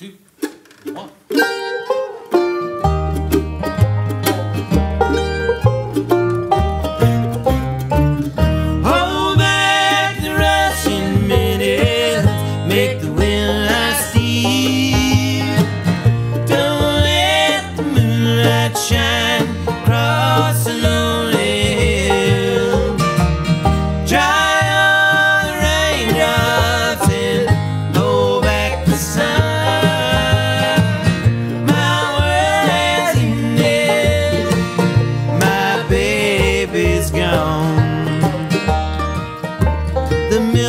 two, one. Hold back the rushing minutes, make the wind I. Don't let the moonlight shine across.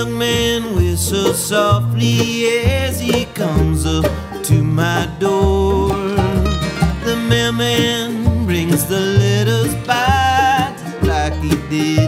young man whistles softly as he comes up to my door. The mailman brings the letters by just like he did.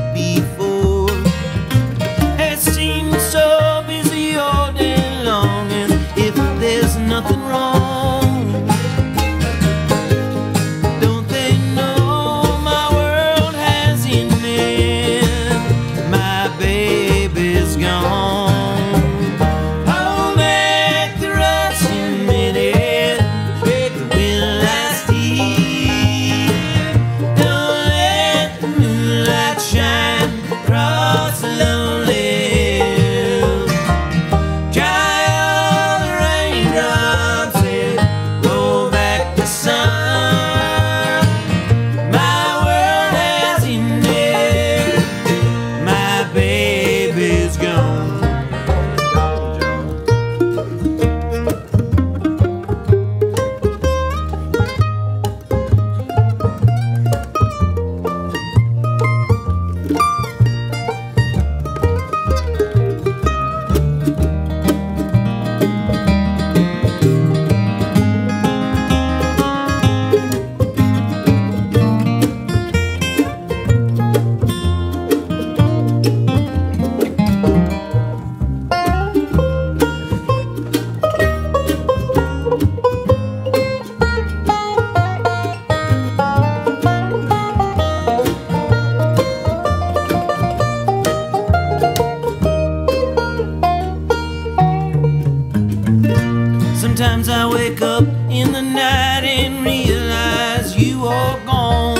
Sometimes I wake up in the night and realize you are gone.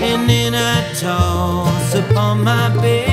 And then I toss upon my bed.